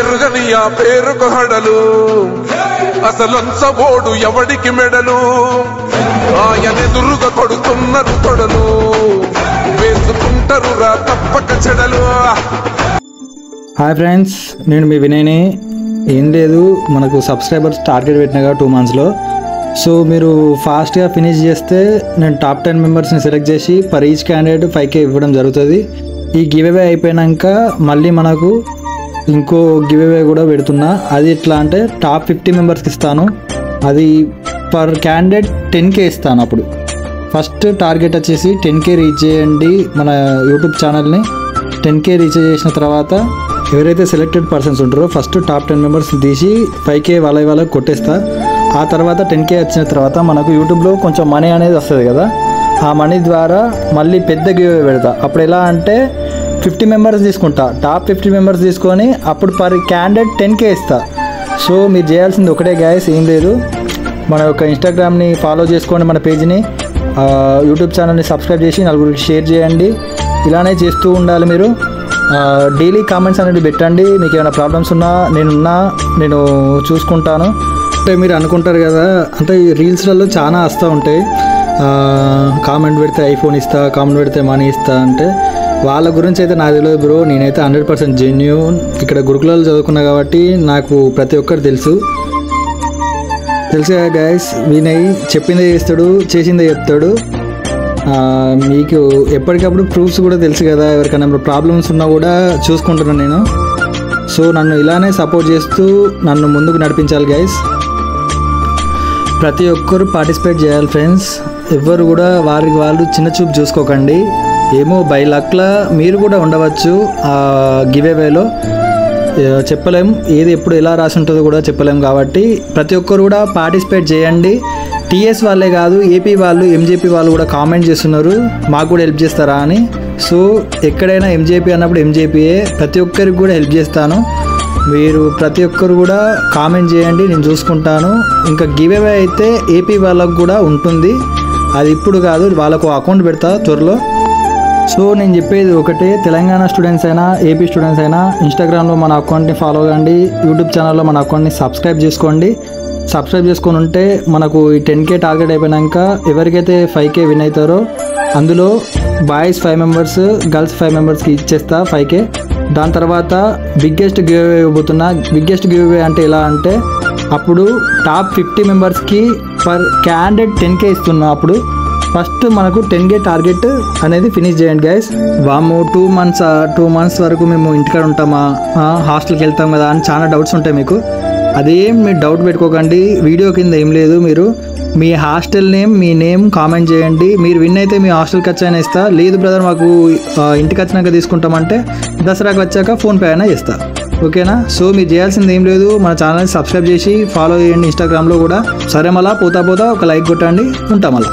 పెరుగని ఆ పేరుకు హడలు. అసలంచబోడు ఎవడికి మెడలు? ఆయనెదురుగా కొడుతున్నారు కొడలు వేసుకుంటారు రా తప్పక చెడలు. హాయ్ ఫ్రెండ్స్ నేను మీ వినయని. ఏం లేదు మనకు సబ్స్క్రైబర్స్ టార్గెట్ పెట్టినగా టూ మంత్స్లో. సో మీరు ఫాస్ట్గా ఫినిష్ చేస్తే నేను టాప్ టెన్ మెంబర్స్ని సెలెక్ట్ చేసి per each candidate five K ఇవ్వడం జరుగుతుంది. ఈ గివ్ అవే అయిపోయాక మళ్ళీ మనకు ఇంకో గివ్ అవే కూడా పెడుతున్నా. అది ఎట్లా అంటే టాప్ ఫిఫ్టీ మెంబర్స్కి ఇస్తాను. అది పర్ క్యాండిడేట్ టెన్ కే ఇస్తాను అప్పుడు. ఫస్ట్ టార్గెట్ వచ్చేసి టెన్ కే రీచ్ చేయండి మన యూట్యూబ్ ఛానల్ని. టెన్ కే రీచ్ చేసిన తర్వాత ఎవరైతే సెలెక్టెడ్ పర్సన్స్ ఉంటారో ఫస్ట్ టాప్ టెన్ మెంబర్స్ తీసి ఫైవ్ కే వాళ్ళ వాళ్ళ కొట్టేస్తా. ఆ తర్వాత టెన్ కే వచ్చిన తర్వాత మనకు యూట్యూబ్లో కొంచెం మనీ అనేది వస్తుంది కదా. ఆ మనీ ద్వారా మళ్ళీ పెద్ద గివ్ పెడతా. అప్పుడు ఎలా అంటే ఫిఫ్టీ మెంబర్స్ తీసుకుంటా. టాప్ ఫిఫ్టీ మెంబర్స్ తీసుకొని అప్పుడు పర్ క్యాండిడేట్ టెన్ కే ఇస్తా. సో మీరు చేయాల్సింది ఒకటే గ్యాస్ ఏం లేదు. మన యొక్క ఇన్స్టాగ్రామ్ని ఫాలో చేసుకోండి మన పేజ్ని యూట్యూబ్ ఛానల్ని సబ్స్క్రైబ్ చేసి నలుగురికి షేర్ చేయండి. ఇలానే చేస్తూ ఉండాలి మీరు. డైలీ కామెంట్స్ అనేది పెట్టండి. మీకు ఏమైనా ప్రాబ్లమ్స్ ఉన్నా నేనున్నా నేను చూసుకుంటాను. అంటే మీరు అనుకుంటారు కదా అంటే ఈ రీల్స్లలో చాలా వస్తూ ఉంటాయి. కామెంట్ పెడితే ఐఫోన్ ఇస్తా కామెంట్ పెడితే మనీ ఇస్తా అంటే వాళ్ళ గురించి అయితే నాకు తెలియదు బ్రో. నేనైతే హండ్రెడ్ పర్సెంట్ జెన్యున్ ఇక్కడ గురుకులాలు చదువుకున్నా కాబట్టి నాకు ప్రతి ఒక్కరు తెలుసు. తెలుసు కదా గైస్ వినయ్ చెప్పిందే చేస్తాడు చేసిందే చెప్తాడు. మీకు ఎప్పటికప్పుడు ప్రూఫ్స్ కూడా తెలుసు కదా ఎవరికైనా ప్రాబ్లమ్స్ ఉన్నా కూడా చూసుకుంటున్నాను నేను. సో నన్ను ఇలానే సపోర్ట్ చేస్తూ నన్ను ముందుకు నడిపించాలి గైస్ ప్రతి ఒక్కరు పార్టిసిపేట్ చేయాలి ఫ్రెండ్స్ ఎవ్వరు కూడా వారికి వాళ్ళు చిన్న చూపు చూసుకోకండి. ఏమో బై లక్లా మీరు కూడా ఉండవచ్చు ఆ గివేవేలో చెప్పలేం. ఏది ఎప్పుడు ఎలా రాసి ఉంటుందో కూడా చెప్పలేం కాబట్టి. ప్రతి ఒక్కరు కూడా పార్టిసిపేట్ చేయండి. టీఎస్ వాళ్ళే కాదు ఏపీ వాళ్ళు ఎంజేపీ వాళ్ళు కూడా కామెంట్ చేస్తున్నారు. మాకు కూడా హెల్ప్ చేస్తారా అని. సో ఎక్కడైనా ఎంజేపీ అన్నప్పుడు ఎంజేపీయే ప్రతి ఒక్కరికి కూడా హెల్ప్ చేస్తాను. మీరు ప్రతి ఒక్కరు కూడా కామెంట్ చేయండి నేను చూసుకుంటాను. ఇంకా గివ్ అవే అయితే ఏపీ వాళ్ళకు కూడా ఉంటుంది. అది ఇప్పుడు కాదు వాళ్ళకు అకౌంట్ పెడతా త్వరలో. సో నేను చెప్పేది ఒకటే తెలంగాణ స్టూడెంట్స్ అయినా ఏపీ స్టూడెంట్స్ అయినా ఇన్స్టాగ్రామ్లో మన అకౌంట్ని ఫాలో కండి యూట్యూబ్ ఛానల్లో మన అకౌంట్ని సబ్స్క్రైబ్ చేసుకోండి. సబ్స్క్రైబ్ చేసుకొని ఉంటే మనకు ఈ టెన్ కే టార్గెట్ అయిపోయినాక ఎవరికైతే ఫైవ్ కే విన్ అవుతారో అందులో boys five members girls five మెంబర్స్కి ఇచ్చేస్తా ఫైవ్ కే దాని తర్వాత బిగ్గెస్ట్ గివ్ అవే ఇవ్వబోతున్నా బిగ్గెస్ట్ గివ్ అవే అంటే ఎలా అంటే అప్పుడు టాప్ ఫిఫ్టీ మెంబర్స్కి పర్ క్యాండిడేట్ టెన్ కే ఇస్తున్నా అప్పుడు. ఫస్ట్ మనకు టెన్ కే టార్గెట్ అనేది ఫినిష్ చేయండి గైస్ వాము టూ మంత్స్ టూ మంత్స్ వరకు మేము ఇంటికాడ ఉంటామా? హాస్టల్కి వెళ్తాం కదా అని చాలా డౌట్స్ ఉంటాయి మీకు. అదేం మీరు డౌట్ పెట్టుకోకండి. వీడియో కింద ఏం లేదు మీరు. మీ హాస్టల్ నేమ్ మీ నేమ్ కామెంట్ చేయండి. మీరు విన్ అయితే మీ హాస్టల్కి వచ్చాయినా ఇస్తా. లేదు బ్రదర్ మాకు ఇంటికి వచ్చినాక తీసుకుంటామంటే దసరాకి వచ్చాక ఫోన్పే అయినా ఇస్తా ఓకేనా సో మీరు చేయాల్సింది ఏం లేదు. మన ఛానల్ని సబ్స్క్రైబ్ చేసి ఫాలో చేయండి ఇన్స్టాగ్రామ్లో కూడా. సరే మళ్ళా పోతా పోతా ఒక లైక్ కొట్టండి. ఉంటాం మళ్ళీ.